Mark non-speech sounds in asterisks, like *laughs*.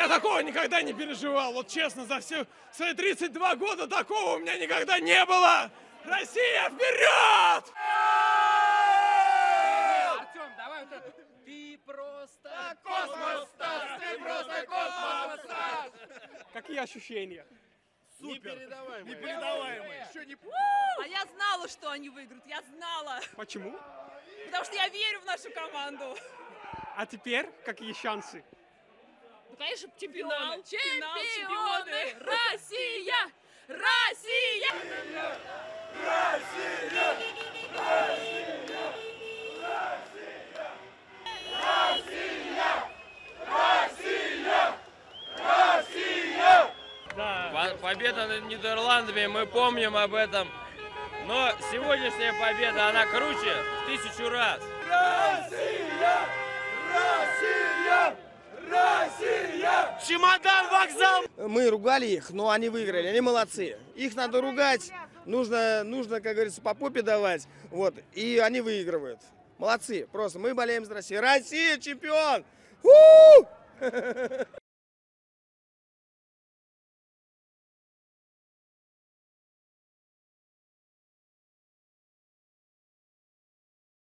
я такого никогда не переживал. Вот честно, за все свои 32 года такого у меня никогда не было. Россия, вперед! Артем, давай вот это. Ты просто космос, Стас, ты просто космос, Стас. Какие ощущения? Непередаваемый. Еще не... А я знала, что они выиграют. Я знала. Почему? Потому что я верю в нашу команду. А теперь какие шансы? Ну, конечно, чемпионы. Финал, Финал, чемпионы, чемпионы. Россия! Россия! По- Победа над Нидерландами, мы помним об этом. Но сегодняшняя победа, она круче в тысячу раз. Чемодан, вокзал! Мы ругали их, но они выиграли, они молодцы. Их надо ругать, нужно, нужно, как говорится, по попе давать, вот, и они выигрывают. Молодцы, просто мы болеем за Россию. Россия чемпион! У! *laughs*